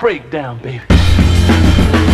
breakdown, baby.